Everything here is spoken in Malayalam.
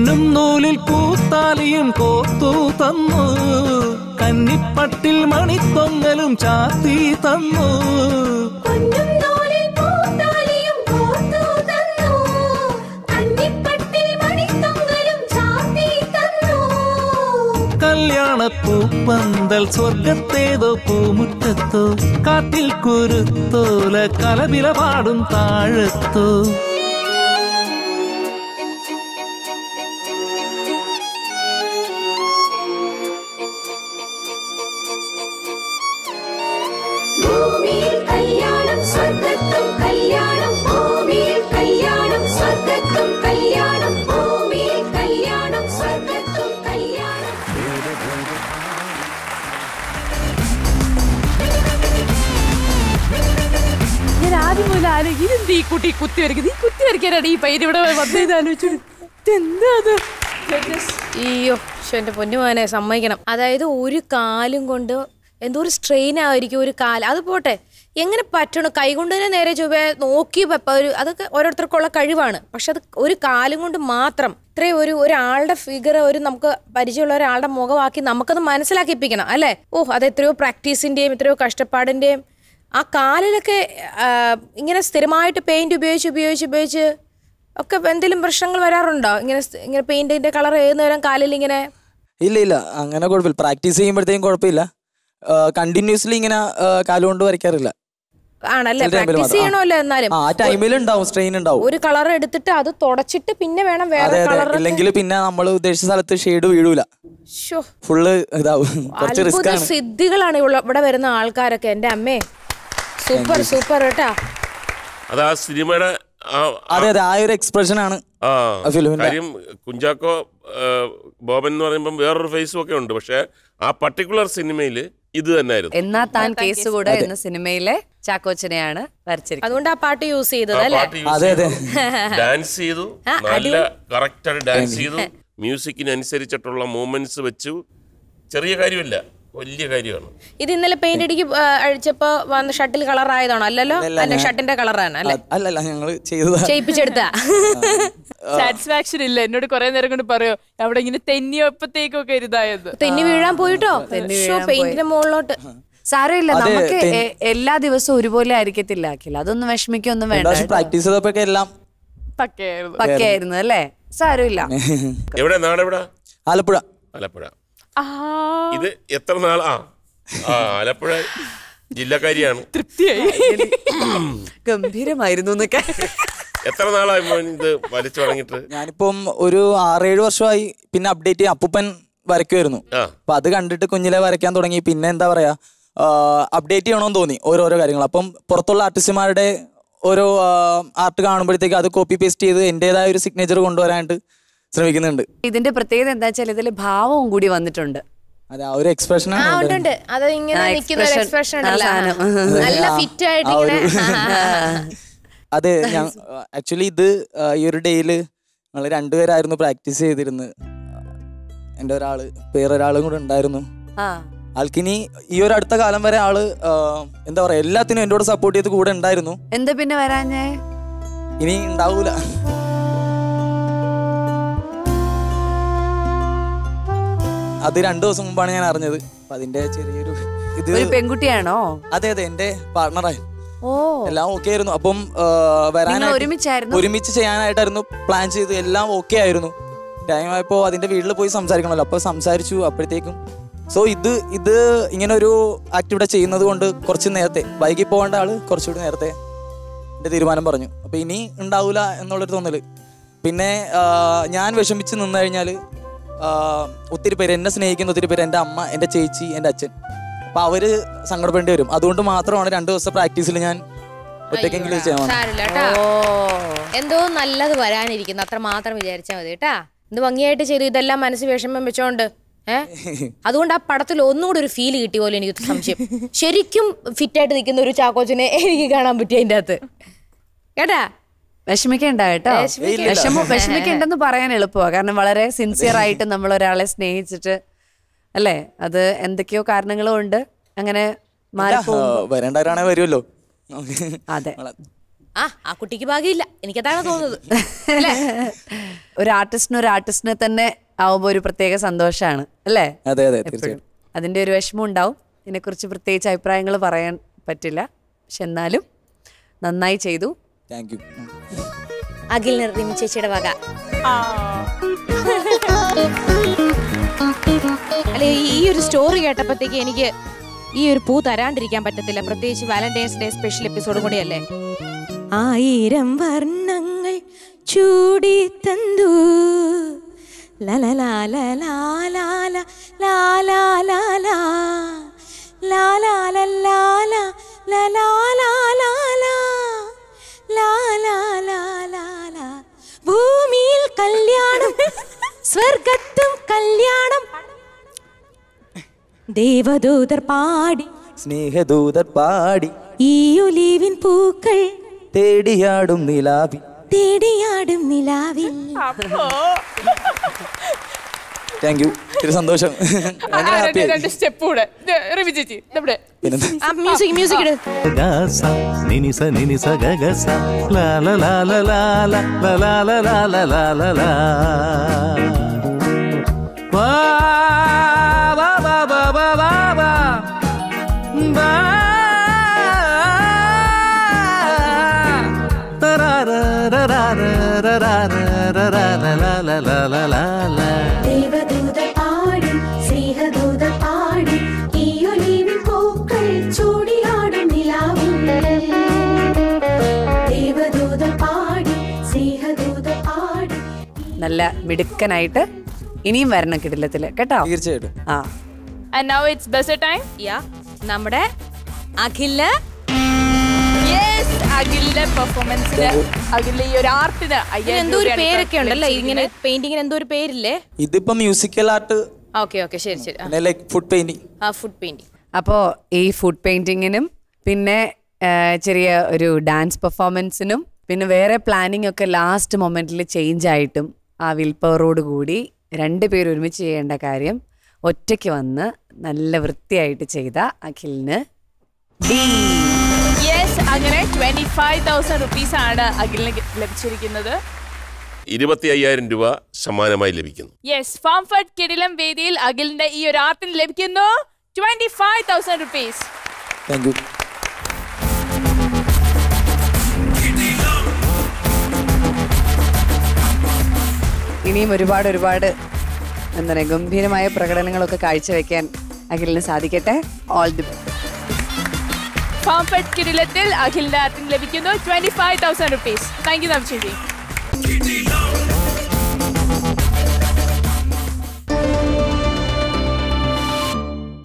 മിന്നും നൂലിൽ പൂത്താലിയും കോർത്തു തന്നു. കന്നിപ്പട്ടിൽ മണിത്തൊങ്ങലും ചാത്തി തന്നു. പൂപ്പന്തൽ സ്വർഗത്തേതോ പൂമുറ്റത്തോ. കാട്ടിൽ കുരുത്തോല കലവില പാടും താഴത്തോ. ഈ കുട്ടി കുത്തി വരയ്ക്കും നീ കുത്തി വരയ്ക്കാനാണ് ഈ പയ്യൻ ഇവിടെ വന്നതെന്ന് ആലോചിച്ചു. പൊന്നു അത്? അയ്യോ സമ്മതിക്കണം. അതായത് ഒരു കാലും കൊണ്ട് എന്തോ ഒരു സ്ട്രെയിൻ ആയിരിക്കും ഒരു കാൽ. അത് പോട്ടെ. എങ്ങനെ പറ്റണം? കൈകൊണ്ട് തന്നെ നേരെ ചൊവ്വ നോക്കി ഒരു അതൊക്കെ ഓരോരുത്തർക്കുള്ള കഴിവാണ്. പക്ഷെ അത് ഒരു കാലും കൊണ്ട് മാത്രം ഇത്രയും ഒരു ഒരാളുടെ ഫിഗർ ഒരു നമുക്ക് പരിചയമുള്ള ഒരാളുടെ മുഖമാക്കി നമുക്കത് മനസ്സിലാക്കിപ്പിക്കണം അല്ലേ? ഓ അത് എത്രയോ പ്രാക്ടീസിന്റെയും എത്രയോ കഷ്ടപ്പാടിന്റെയും ആ കാലിലൊക്കെ ഇങ്ങനെ സ്ഥിരമായിട്ട് പെയിന്റ് ഉപയോഗിച്ച് ഉപയോഗിച്ച് ഉപയോഗിച്ച് ഒക്കെ എന്തെങ്കിലും പ്രശ്നങ്ങൾ വരാറുണ്ടോ? ഇങ്ങനെ ഇങ്ങനെ പെയിന്റിന്റെ കളർ ഏത് നേരം കാലിൽ ഇങ്ങനെ ഇല്ല ഇല്ല. അങ്ങനെ കുഴപ്പമില്ല. പ്രാക്ടീസ് ചെയ്യുമ്പോഴത്തേക്കും കുഴപ്പമില്ല. കണ്ടിന്യൂസ്ലി ഇങ്ങനെ കാലുകൊണ്ട് വരയ്ക്കാറില്ല. ആണല്ലേ? പ്രാക്ടീസ് ചെയ്യണമല്ലോ എന്നാലും. ആ ടൈമിൽ ഉണ്ടാവും സ്ട്രെയിൻ ഉണ്ടാവും. ഒരു കളർ എടുത്തിട്ട് അത് തുടച്ചിട്ട് പിന്നെ വേണം വേറെ കളർ ഇല്ലെങ്കിൽ പിന്നെ നമ്മൾ ഉദ്ദേശിച്ച സ്ഥലത്ത് ഷെയ്ഡ് വീഴൂല. ഫുള്ള് ഇതാവും. സിദ്ധികളാണ് ഇവിടെ വരുന്ന ആൾക്കാരൊക്കെ. എന്റെ അമ്മേ സൂപ്പർ സൂപ്പർ കേട്ടാ. അത് ആ സിനിമയുടെ അതെ അതെ ആ ഒരു എക്സ്പ്രഷൻ ആണ് കാര്യം കുഞ്ചാക്കോ ബോബൻ എന്ന് പറയുമ്പോൾ വേറൊരു ഫേസും ഒക്കെ ഉണ്ട്. പക്ഷെ ആ പർട്ടിക്കുലർ സിനിമയിൽ ഇത് തന്നെയായിരുന്നു. എന്നാ താൻ കേസ് കൂടെ എന്ന സിനിമയിലെ ചാക്കോച്ചനെയാണ് വരച്ചിരിക്കുന്നത്. അതുകൊണ്ട് ആ പാട്ട് യൂസ് ചെയ്തത് ഡാൻസ് ചെയ്തു. നല്ല കറക്റ്റായിട്ട് ഡാൻസ് ചെയ്തു. മ്യൂസിക്കിനനുസരിച്ചിട്ടുള്ള മൂവ്മെന്റ്സ് വെച്ചു. ചെറിയ കാര്യമില്ല. വലിയ കാര്യമാണ്. ഇത് ഇന്നലെ പെയിന്റ് അടിക്ക് അഴിച്ചപ്പോ വന്ന ഷട്ടിൽ കളർ ആയതാണോ അല്ലല്ലോ അല്ല, ഷട്ടിന്റെ കളറാണ് അല്ലെ? അല്ലല്ല ഞങ്ങൾ ചെയ്തതാ. ചെയ്യിപ്പിച്ചെടുത്ത. സാറ്റിസ്ഫാക്ഷൻ ഇല്ല. എന്നോട് കുറെ നേരം കൊണ്ട് പറയോ അവിടെ ഇങ്ങനെ തെന്നിയപ്പോഴത്തേക്കൊക്കെ ഇതായത് തെന്നി വീഴാൻ പോയിട്ടോ? പെയിന്റിന്റെ മുകളിലോട്ട്. സാരമില്ല നമുക്ക് എല്ലാ ദിവസവും ഒരുപോലെ ആയിരിക്കത്തില്ല അഖില അതൊന്നും വിഷമിക്കൊന്നും വേണ്ട പ്രാക്ടീസ് ചെയ്തപ്പോഴൊക്കെ എല്ലാം പക്കയായിരുന്നു. അല്ലേ? സാരമില്ല. ആലപ്പുഴ. ആലപ്പുഴ. ഇത് എത്ര നാൾ ആ ആലപ്പുഴ ജില്ലക്കാരിയാണ്. തൃപ്തിയായി. ഗംഭീരമായിരുന്നു എന്നൊക്കെ എത്ര നാളായി ഇത് വലിച്ചു തുടങ്ങിയിട്ട്? ഞാനിപ്പം ഒരു ആറേഴ് വർഷമായി പിന്നെ അപ്ഡേറ്റ് ചെയ്യാൻ അപ്പൂപ്പൻ വരയ്ക്കുമായിരുന്നു അപ്പൊ അത് കണ്ടിട്ട് കുഞ്ഞിലെ വരയ്ക്കാൻ തുടങ്ങി. പിന്നെ എന്താ പറയാ അപ്ഡേറ്റ് ചെയ്യണമെന്ന് തോന്നി ഓരോരോ കാര്യങ്ങൾ. അപ്പം പുറത്തുള്ള ആർട്ടിസ്റ്റുമാരുടെ ഓരോ ആർട്ട് കാണുമ്പോഴത്തേക്ക് അത് കോപ്പി പേസ്റ്റ് ചെയ്ത് എന്റെതായ ഒരു സിഗ്നേച്ചർ കൊണ്ടുവരാനായിട്ട് ശ്രമിക്കുന്നുണ്ട്. ഇതിന്റെ പ്രത്യേകത എന്താ വെച്ചാൽ ഇതിൽ ഭാവവും കൂടി വന്നിട്ടുണ്ട്. അതെ ഒരു എക്സ്പ്രഷൻ ഉണ്ട് ഉണ്ട്. അത് ഇങ്ങനെ നിൽക്കുന്ന ഒരു എക്സ്പ്രഷൻ ആ നല്ല ഫിറ്റ് ആയിട്ട് ആ ഇങ്ങനെ അതെ ഞാൻ ആക്ച്വലി ഇത് ഈ ഒരു ഡേയിൽ ഞങ്ങൾ രണ്ടുപേരായിരുന്നു പ്രാക്ടീസ് ചെയ്തിരുന്നത് എന്റെ ഒരാൾ വേറൊരാളും കൂടെ ഉണ്ടായിരുന്നു. ആ. ആൾക്കിനി ഈ ഒരു അടുത്ത കാലം വരെ ആൾ എന്താ പറയാ എല്ലാത്തിനും എന്നോട് സപ്പോർട്ട് ചെയ്ത് കൂടെ ഉണ്ടായിരുന്നു. എന്താ പിന്നെ വരാഞ്ഞേ? ഇനി ഉണ്ടാവൂല. അത് രണ്ടു ദിവസം മുമ്പാണ് ഞാൻ അറിഞ്ഞത്. അപ്പൊ അതിന്റെ ചെറിയൊരു ഇത് ഒരു പെൺകുട്ടിയാണോ? അതെ അതെ എന്റെ പാർട്ണറായി ഓ. എല്ലാം ഓക്കെ ആയിരുന്നു. അപ്പം വരാൻ ഒരുമിച്ചായിരുന്നു? ഒരുമിച്ച് ചെയ്യാനായിട്ടായിരുന്നു പ്ലാൻ ചെയ്ത് എല്ലാം ഓക്കെ ആയിരുന്നു. ടൈം ആയപ്പോ അതിന്റെ വീട്ടിൽ പോയി സംസാരിക്കണമല്ലോ. അപ്പൊ സംസാരിച്ചു അപ്പോഴത്തേക്കും. സോ ഇത് ഇത് ഇങ്ങനെ ഒരു ആക്ടിവിറ്റി ചെയ്യുന്നത് കൊണ്ട് കുറച്ച് നേരത്തെ വൈകി പോകേണ്ട ആൾ കുറച്ചുകൂടി നേരത്തെ എന്റെ തീരുമാനം പറഞ്ഞു. അപ്പൊ ഇനി ഉണ്ടാവൂല എന്നുള്ളൊരു തോന്നൽ. പിന്നെ ഞാൻ വിഷമിച്ച് നിന്നു കഴിഞ്ഞാൽ ആ, ഒത്തിരി പേര് എന്നെ സ്നേഹിക്കുന്ന ഒത്തിരി പേര് എന്റെ അമ്മ എന്റെ ചേച്ചി എന്റെ അച്ഛൻ. അപ്പോൾ അവർ സങ്കടപ്പെടേണ്ടി വരും. അതുകൊണ്ട് മാത്രമാണ് രണ്ട് ദിവസത്തെ പ്രാക്ടീസിൽ ഞാൻ ഒറ്റയ്ക്കെങ്കിലും ചെയ്യാൻ കേട്ടാ. എന്തോ നല്ലത് വരാനിരിക്കുന്നു. അത്ര മാത്രം വിചാരിച്ചാൽ മതി കേട്ടാ. ഇത് ഭംഗിയായിട്ട് ചെയ്തു. ഇതെല്ലാം മനസ്സിൽ വിഷമം വെച്ചോണ്ട്. ഏ? അതുകൊണ്ട് ആ പടത്തിൽ ഒന്നുകൂടി ഒരു ഫീൽ കിട്ടിയ പോലെ എനിക്ക് സംശയം. ശരിക്കും ഫിറ്റായിട്ട് നിൽക്കുന്ന ഒരു ചാക്കോച്ചനെ എനിക്ക് കാണാൻ പറ്റി അതിന്റെ അകത്ത്. കേട്ടാ? വിഷമിക്കണ്ട കേട്ടോ. വിഷമിക്കണ്ട. വിഷമം വിഷമിക്കണ്ടെന്ന് പറയാൻ എളുപ്പമാണ് കാരണം വളരെ സിൻസിയർ ആയിട്ട് നമ്മൾ ഒരാളെ സ്നേഹിച്ചിട്ട് അല്ലേ? അത് എന്തൊക്കെയോ കാരണങ്ങളും ഉണ്ട്. അങ്ങനെ വരേണ്ടവരാണെ വരുമല്ലോ അതെ. ആ ആ കുട്ടിക്ക് ഭാഗ്യമില്ല. എനിക്കതാണ് തോന്നുന്നത്. ഒരു ആർട്ടിസ്റ്റിന് ഒരു ആർട്ടിസ്റ്റിനെ തന്നെ ആവുമ്പോൾ ഒരു പ്രത്യേക സന്തോഷമാണ് അല്ലേ? അതെ അതെ അതിന്റെ ഒരു വിഷമം ഉണ്ടാവും. ഇതിനെക്കുറിച്ച് പ്രത്യേകിച്ച് അഭിപ്രായങ്ങൾ പറയാൻ പറ്റില്ല. പക്ഷെ എന്നാലും നന്നായി ചെയ്തു. താങ്ക് യു അഖിലിന് റിമി ചേച്ചിയുടെ വക അല്ലെ ഈ ഒരു സ്റ്റോറി കേട്ടപ്പോഴത്തേക്ക് എനിക്ക് ഈ ഒരു പൂ തരാണ്ടിരിക്കാൻ പറ്റത്തില്ല പ്രത്യേകിച്ച് വാലന്റൈൻസ് ഡേ സ്പെഷ്യൽ എപ്പിസോഡ് കൂടിയല്ലേ ആയിരം വർണങ്ങൾ ചൂടി തന്തു ഭൂമിയിൽ ദേവദൂതർ പാടി സ്നേഹദൂതർ പാടി ഈ ഒലീവിൻ പൂക്കൾ തേടിയാടും നിലാവി തേടിയാടും നിലാവിൽ താങ്ക് യു ഇത്തിരി സന്തോഷം രണ്ട് സ്റ്റെപ്പ് കൂടെ ഇത് റിമി ചേച്ചി നമ്മുടെ മ്യൂസിക് മ്യൂസിക് ഇട് ഗസ നിനിസ നിനിസ ഗഗസ ലാല ലാല ലാല ലാല ലാല ലാല ലാ ദേവദൂത പാടി സ്നേഹദൂത പാടി ഈ ഒലിവിൻ പൂക്കൾ ചൂടിയാടും നിലാവിൽ. ദേവദൂത പാടി സ്നേഹദൂത പാടി നല്ല മിടുക്കനായിട്ട് ഇനിയും വരണം കിടിലത്തിൽ. കേട്ടോ? തീർച്ചയായിട്ടും. ആ. And now it's best time യാ നമ്മുടെ അഖിൽ യെസ് അഖിലിന്റെ പെർഫോമൻസിന് അഖിലിന്റെ ഈ ഒരു ആർട്ടിന് എന്തോ ഒരു പേരൊക്കെ ഉണ്ടല്ലോ? ഇങ്ങനെ പെയിന്റിങ്ങിന് എന്തോ ഒരു പേരില്ലേ? ഇതിപ്പോ മ്യൂസിക്കൽ ആർട്ട് ഓക്കെ ഓക്കെ ശരി ശരി. പിന്നെ ലൈക്ക് ഫുഡ് പെയിന്റിംഗ് ആ ഫുഡ് പെയിന്റിംഗ് അപ്പോൾ ഈ ഫുഡ് പെയിന്റിങ്ങിനും പിന്നെ ചെറിയ ഒരു ഡാൻസ് പെർഫോമൻസിനും പിന്നെ വേറെ പ്ലാനിങ് ഒക്കെ ലാസ്റ്റ് മൊമെന്റിൽ ചേഞ്ച് ആയിട്ടും ആ വിൽ പവറോട് കൂടി രണ്ടുപേരും ഒരുമിച്ച് ചെയ്യേണ്ട കാര്യം ഒറ്റയ്ക്ക് വന്ന് നല്ല വൃത്തിയായിട്ട് ചെയ്ത അഖിലിന് ഡി യെസ് അങ്ങനെ ട്വന്റി ഫൈവ് തൗസൻഡ് റുപ്പീസ് ആണ് അഖിലിന് ലഭിച്ചിരിക്കുന്നത്. ഇരുപത്തി അയ്യായിരം രൂപ സമ്മാനമായി ലഭിക്കുന്നു. യെസ് ഫാംഫർട്ട് കിടിലം വേദിയിൽ അഖിലിന്റെ ഈ ഒരു ആർട്ടിന് ലഭിക്കുന്നു. Twenty five thousand rupees thank you ഇനിയും ഒരുപാട് ഒരുപാട് എന്താ പറയുക ഗംഭീരമായ പ്രകടനങ്ങളൊക്കെ കാഴ്ചവെക്കാൻ അഖിലിന് സാധിക്കട്ടെ. ഓൾ ദി ഫാംഫർട്ട് കിരീടത്തിൽ അഖിലിന്റെ ആർട്ടിന് ലഭിക്കുന്നു. Twenty five thousand rupees thank you നവചേച്ചി